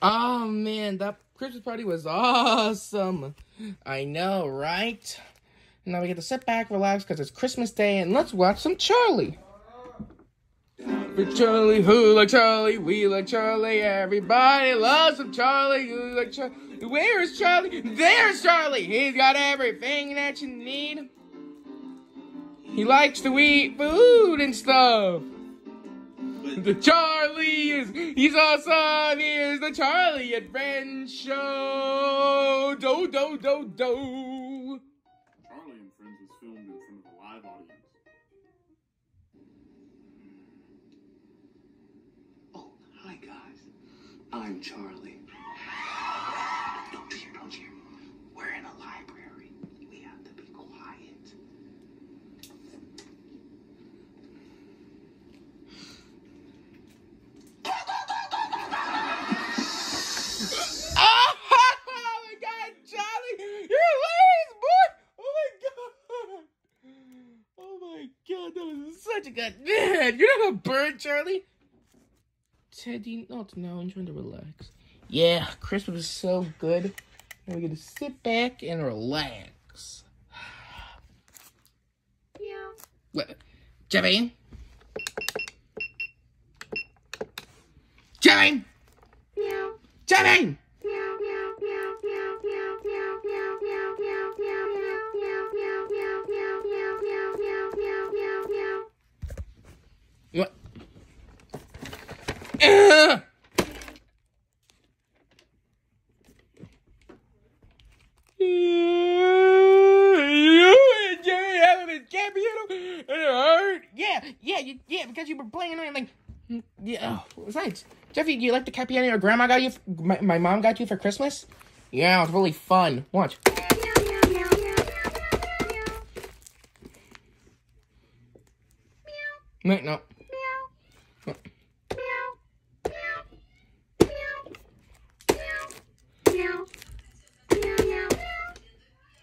Oh man, that Christmas party was awesome. I know, right? Now we get to sit back, relax, because it's Christmas Day, and let's watch some Charlie. For Charlie, who like Charlie? We like Charlie. Everybody loves some Charlie. You like Charlie? Where is Charlie? There's Charlie. He's got everything that you need. He likes to eat food and stuff. The Charlie is, he's awesome. Here's the Charlie and Friends show. Do, do, do, do. Charlie and Friends was filmed in front of a live audience. Oh, hi guys. I'm Charlie. Don't cheer, don't cheer. We're in a library. We have to be quiet. Oh, my God, Charlie, you're hilarious, boy. Oh my God. Oh my God, that was such a good man. You're not a bird, Charlie. Teddy, not now. I'm trying to relax. Yeah, Christmas is so good. Now we're gonna sit back and relax. Meow. What? Jeffy? Jeffy? Meow. Jeffy? Yeah, yeah, you, yeah, because you were playing and like, yeah. Besides, Jeffy, do you like the cat piano your grandma got you? My, my mom got you for Christmas? Yeah, it was really fun. Watch. Wait, no.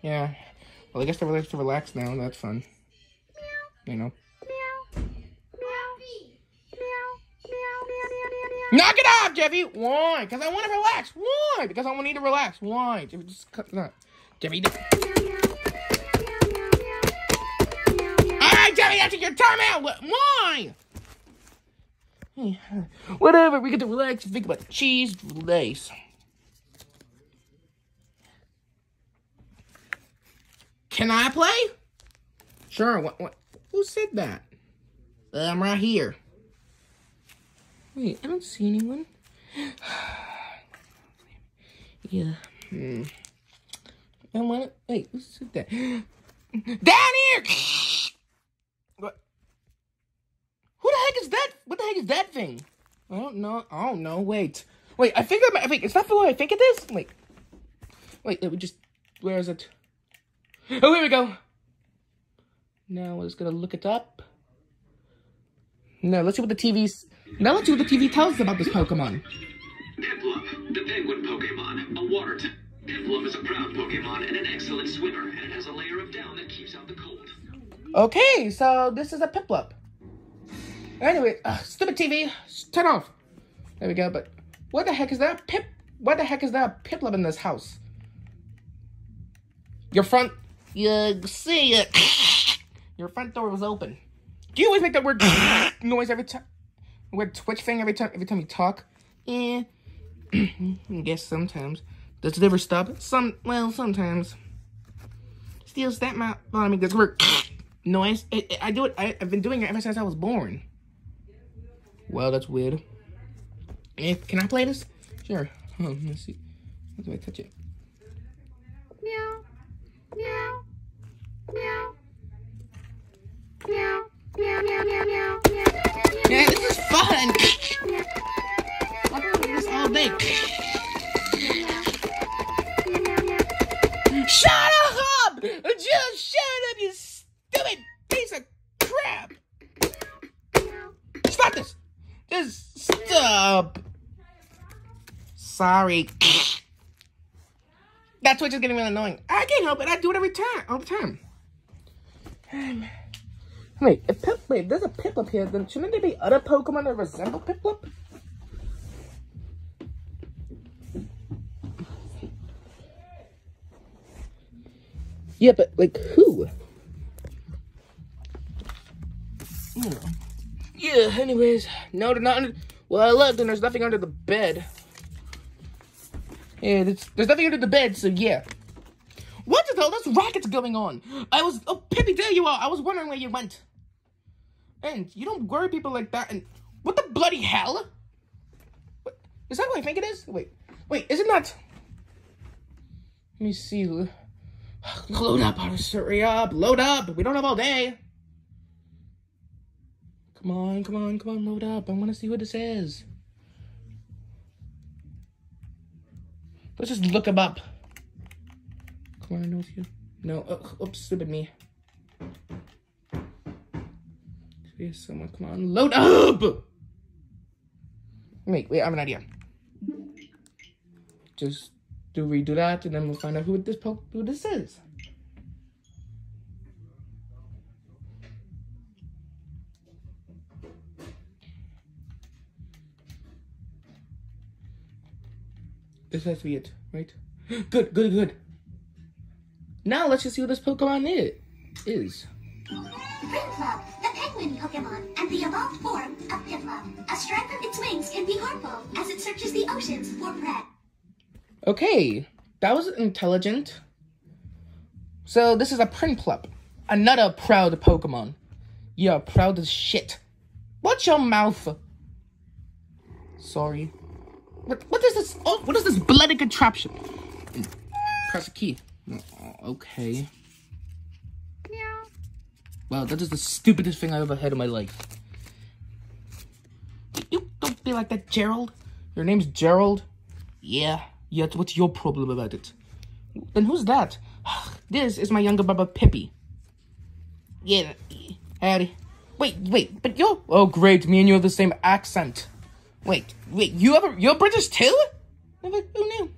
Yeah. Well, I guess they're relaxed to relax now. That's fun. You know. Knock it off, Jeffy. Why? Because I want to relax. Why? Because I need to relax. Why? Jeffy, just cut that. Jeffy. Meow, meow, meow, meow, meow, meow, meow, meow. All right, Jeffy, that's your time out. Why? Whatever. We get to relax think about cheese lace. Can I play? Sure. What? What? Who said that? Uh, I'm right here. Wait, I don't see anyone. yeah. Hmm. I want to. Wait, who said that? Down here! what? Who the heck is that? What the heck is that thing? I don't know. I don't know. Wait. Wait, I think I'm. I think, is that the way I think it is? Wait. Wait, let me just. Where is it? Oh, here we go. Now we're just gonna look it up. No, let's see what the TV's. Now let's see what the TV tells us about this Pokemon. Piplup, the penguin Pokemon, a water type. Piplup is a proud Pokemon and an excellent swimmer, and it has a layer of down that keeps out the cold. Okay, so this is a Piplup. Anyway, uh, stupid TV, turn off. There we go. But what the heck is that Pip? What the heck is that Piplup in this house? Your front, you see it. Your front door was open. Do you always make that weird noise every time? Weird twitch thing every time every time you talk? Yeah. I guess sometimes. Does it ever stop? Some well, sometimes. Still snap my bottom me this weird noise. It, it- I do it. I, I've been doing it ever since I was born. Well, that's weird. Eh, can I play this? Sure. Oh, let's see. How do I touch it? Yeah, this is fun. I'll this all day. Shut up! Just shut up, you stupid piece of crap! Stop this! Just stop! Sorry. That's what just getting really annoying. I can't help it. I do it every time, all the time. Wait, if Pip, wait, there's a Piplup here, then shouldn't there be other Pokemon that resemble Piplup? Yeah, but like who? Yeah. anyways, no, they're not under, well, I looked and there's nothing under the bed. Yeah, there's, there's nothing under the bed, so yeah. What the hell? There's rackets going on. I was, oh, Pippi, there you are. I was wondering where you went. And you don't worry people like that and what the bloody hell? What, is that what I think it is? Wait, wait, is it not? let me see. Load up. Hurry up. Load up. We don't have all day. Come on, come on, come on. Load up. I want to see what this is. Let's just look him up. Come on, I know you. No. Oh, oops, stupid me. Here's someone. Come on. Load up! Wait, wait, I have an idea. Just do we do that, and then we'll find out who this who this is. This has to be it, right? Good, good, good. Now let's just see what this Pokemon is. Is. Penguin Pokemon, and the evolved form of Piplup. A stripe of its wings can be harmful as it searches the oceans for prey. Okay, that was intelligent. So this is a Prinplup, another proud Pokemon. You're proud as shit. Watch your mouth. Sorry. What, what is this? Oh, what is this bloody contraption? Hmm, press a key. Oh, okay. Wow, that is the stupidest thing I've ever had in my life. You don't be like that, Gerald. Your name's Gerald? Yeah. Yet what's your problem about it? Then who's that? This is my younger brother, Pippi. Yeah, Harry. Wait, wait, but you're... Oh, great, me and you have the same accent. Wait, wait, you ever... You're British too? Never, who knew?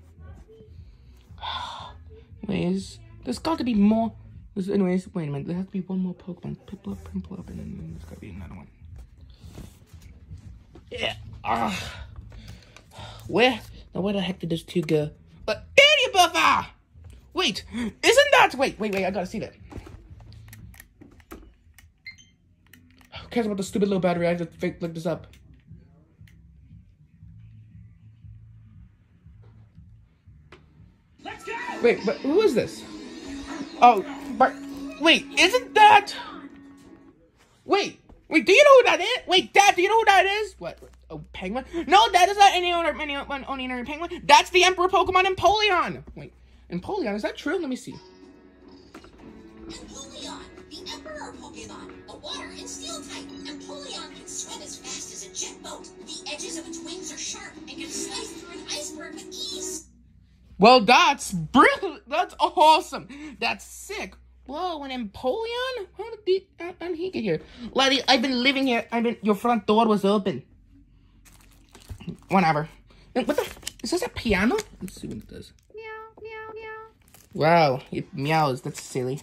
Anyways, there's got to be more... There's, anyways, wait a minute, there has to be one more Pokemon. Piplup, Prinplup, and then there's got to be another one. Yeah, ah. Where... Now, where the heck did those two go? But both are! Wait, isn't that... Wait, wait, wait, I gotta see that. Who cares about the stupid little battery? I just fake, look this up. Let's go! Wait, but who is this? Oh, but wait, isn't that? Wait, wait, do you know who that is? Wait, Dad, do you know who that is? What? Oh, penguin? No, that is not any other, any ordinary penguin. That's the Emperor Pokemon Empoleon. Wait, Empoleon, is that true? Let me see. Empoleon, the Emperor Pokemon, a water and steel type. Empoleon can swim as fast as a jet boat. The edges of its wings are sharp and can slice through an iceberg with ease. Well, that's brilliant. That's awesome. That's sick. Whoa, an Empoleon? How did he, how did he get here? Laddie, I've been living here. I've been. Your front door was open. Whatever. And what the? Is this a piano? Let's see what it does. Meow, meow, meow. Wow, it meows. That's silly.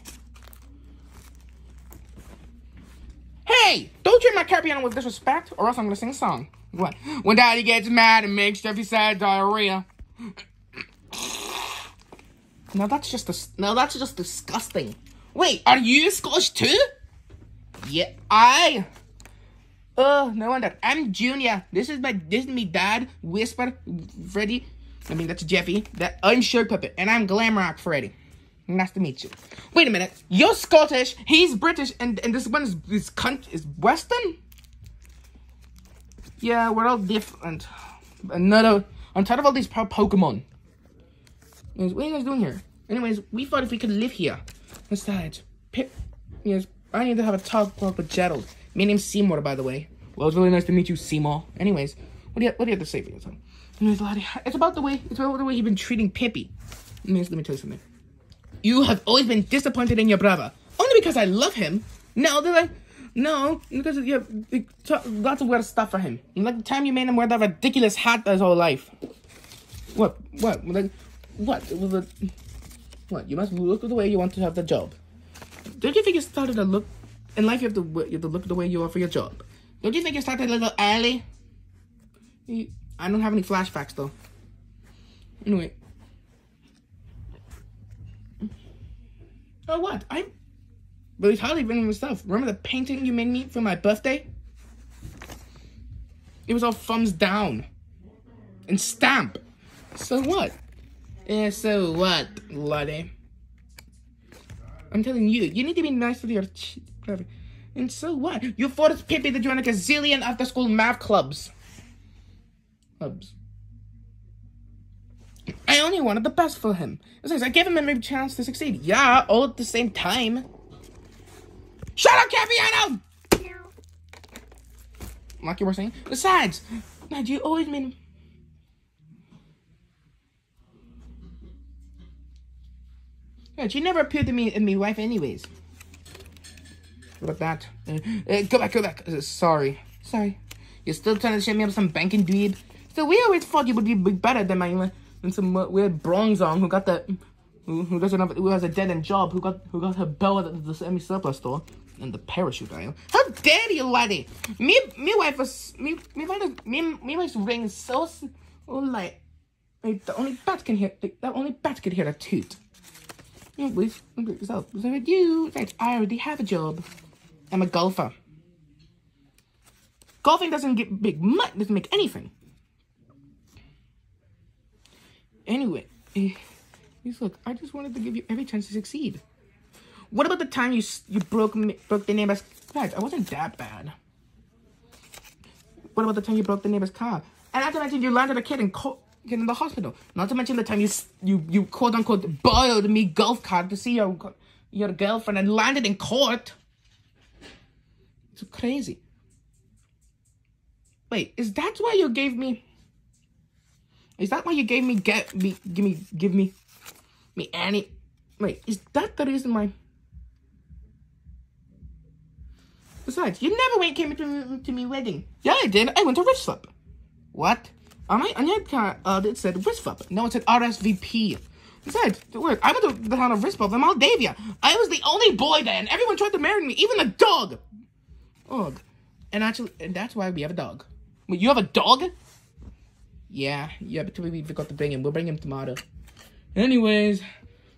Hey! Don't treat my car piano with disrespect, or else I'm gonna sing a song. What? When Daddy gets mad and makes Jeffy sad diarrhea. Now that's just now that's just disgusting. Wait, are you Scottish too? Yeah, I. Oh, no wonder. I'm Junior. This is my this is me dad, Whisper, Freddy. I mean that's Jeffy. That I'm Shark Puppet, and I'm Glamrock Freddy. Nice to meet you. Wait a minute. You're Scottish. He's British, and and this one is is cunt is Western. Yeah, we're all different. Another. I'm tired of all these po- Pokemon. Anyways, what are you guys doing here? Anyways, we thought if we could live here. Besides, Pip, yes, I need to have a talk, with Gerald. My name's Seymour, by the way. Well, it's really nice to meet you, Seymour. Anyways, what do you what do you have to say for yourself? Anyways, it's about the way it's about the way you've been treating Pippi. Anyways, let me tell you something. You have always been disappointed in your brother, only because I love him. No, that I. No, because you have lots of weird stuff for him. Like the time you made him wear that ridiculous hat his whole life. What? What? Like, what? Well, the, what? You must look the way you want to have the job. Don't you think you started to look in life? You have to you have to look the way you are for your job. Don't you think you started a little early? I don't have any flashbacks though. Anyway. Oh what? I'm really hardly remember stuff. Remember the painting you made me for my birthday? It was all thumbs down. And stamp. So what? Yeah, so what, Lottie? I'm telling you, you need to be nice with your ch- brother. And so what? You forced Pippi to join a gazillion after school math clubs. Clubs. I only wanted the best for him. Besides, I gave him every chance to succeed. Yeah, all at the same time. Shut up, Capiano! Like you were saying. Besides, Dad, you always made. Yeah, she never appeared to me in my life, anyways. What about that? Uh, go back, go back. Uh, sorry, sorry. You're still trying to shut me up some banking dweeb. So we always thought you would be better than my than some uh, weird bronzong who got the who, who doesn't have who has a dead end job who got who got her bill at the, semi surplus store and the parachute aisle. How dare you, laddie? Me, me wife was me, me wife, me, me wife's ring is so oh like, the only bat can hear the, the only bat can hear a toot. Yeah, please, so with you, right? I already have a job. I'm a golfer. Golfing doesn't get big money. Doesn't make anything. Anyway, eh, please look. I just wanted to give you every chance to succeed. What about the time you you broke broke the neighbor's car? I wasn't that bad. What about the time you broke the neighbor's car? And to mention you landed a kid in co- in the hospital. Not to mention the time you you you quote unquote borrowed me golf cart to see your your girlfriend and landed in court. It's crazy. Wait, is that why you gave me? Is that why you gave me get me give me give me me Annie? Wait, is that the reason why? Besides, you never came to, to me wedding. Yeah, I did. I went to wrist flip. What? On my on uh, it said wrist. No, it said RSVP. Besides, the word I went to the town of wrist in Moldavia. I was the only boy there, and everyone tried to marry me, even the dog. Ugh. And actually, and that's why we have a dog. Wait, you have a dog? Yeah, yeah, but we forgot to bring him. We'll bring him tomorrow. Anyways,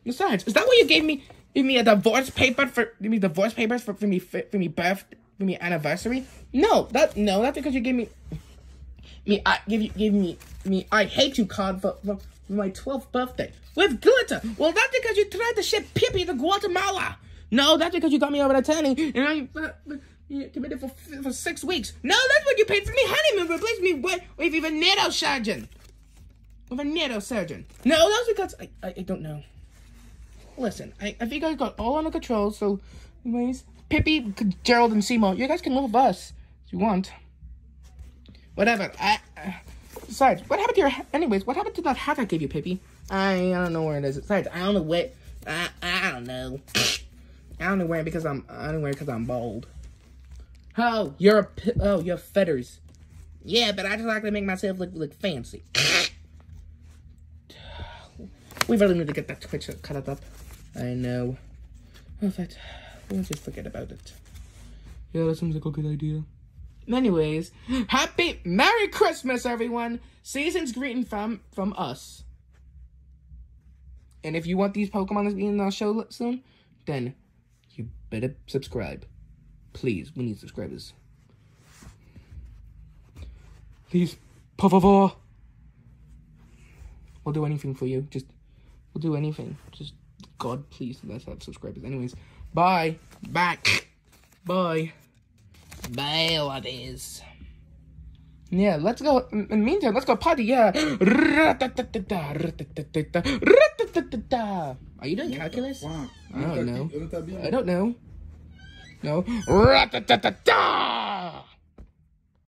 besides, is that why you gave me gave me a divorce paper for give me divorce papers for, for me for, for me birth for me anniversary? No, that no, that's because you gave me me I give you give me me I hate you card for, for, my twelfth birthday with glitter. Well, that's because you tried to ship Pippi to Guatemala. No, that's because you got me over the Tanny and I. Uh, you committed for for six weeks. No, that's what you paid for me honeymoon. Replace me with with a NATO surgeon. With a NATO surgeon. No, that's because I, I I don't know. Listen, I, I think I got all under control. So, anyways, Pippi, Gerald, and Seymour, you guys can live with us if you want. Whatever. I. Uh, besides, what happened to your? Anyways, what happened to that hat I gave you, Pippi? I, I don't know where it is. Besides, I don't know where. I I don't know. I don't know where because I'm I don't wear because I'm bald. Oh, you're a oh you're feathers. Yeah, but I just like to make myself look look fancy. we really need to get that Twitch cut up. I know. Oh, that we'll just forget about it. Yeah, that seems like a good idea. Anyways, happy Merry Christmas, everyone! Season's greeting from from us. And if you want these Pokemon to be in our show soon, then you better subscribe. Please, we need subscribers. Please, por. We'll do anything for you. Just, we'll do anything. Just, God, please, let's have subscribers. Anyways, bye. Back. Bye. Bye, what is. Yeah, let's go. In the meantime, let's go party. Yeah. Are you doing calculus? I don't know. Eu não sabia. I don't know. No.